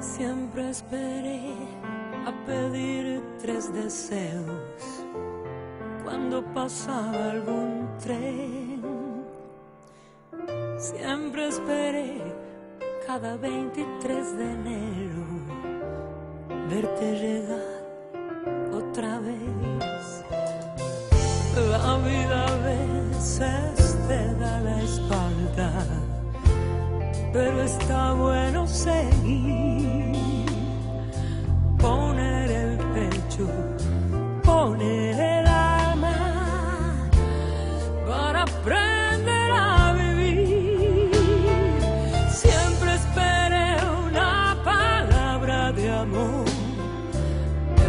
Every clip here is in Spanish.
Siempre esperé a pedir tres deseos cuando pasaba algún tren. Siempre esperé cada 23 de enero verte llegar otra vez. La vida a pero está bueno seguir. Poner el pecho, poner el alma para aprender a vivir. Siempre esperé una palabra de amor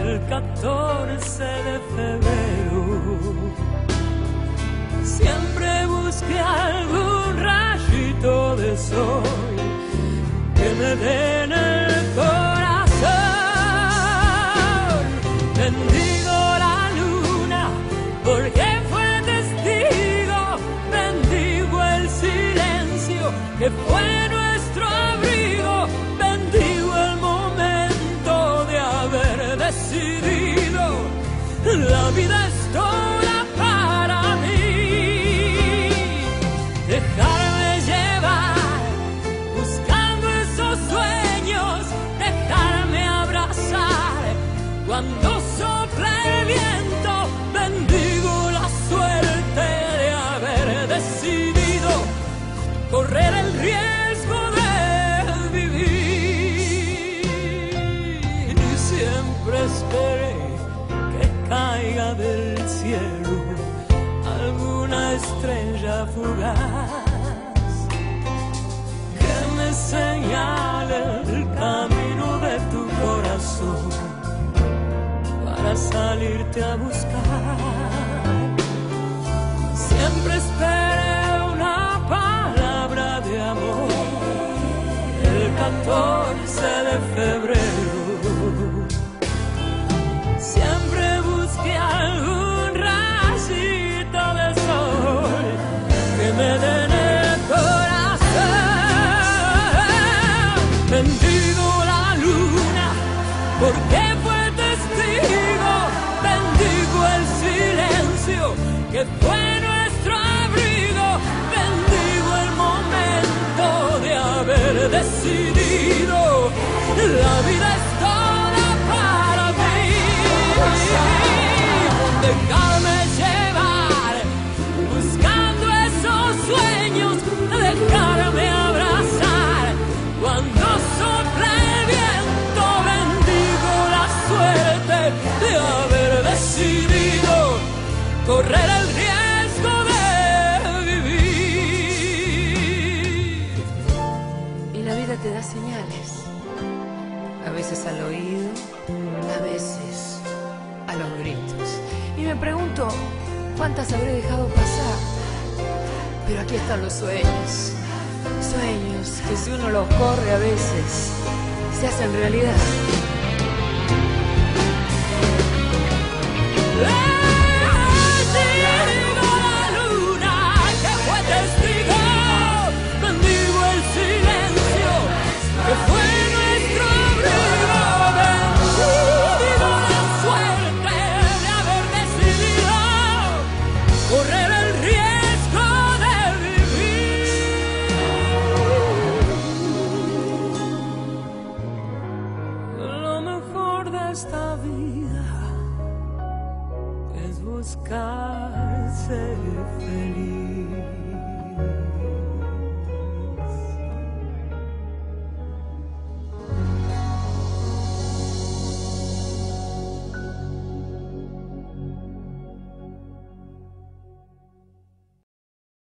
el 14 de febrero. Siempre busqué algún rayito de sol del cielo alguna estrella fugaz que me señale el camino de tu corazón para salirte a buscar. Siempre esperé una palabra de amor el 14 de febrero. Siempre busqué algún rayito de sol que me te da señales. A veces al oído, a veces a los gritos. Y me pregunto, ¿cuántas habré dejado pasar? Pero aquí están los sueños. Sueños que si uno los corre a veces, se hacen realidad. Bendigo vida es buscar ser feliz.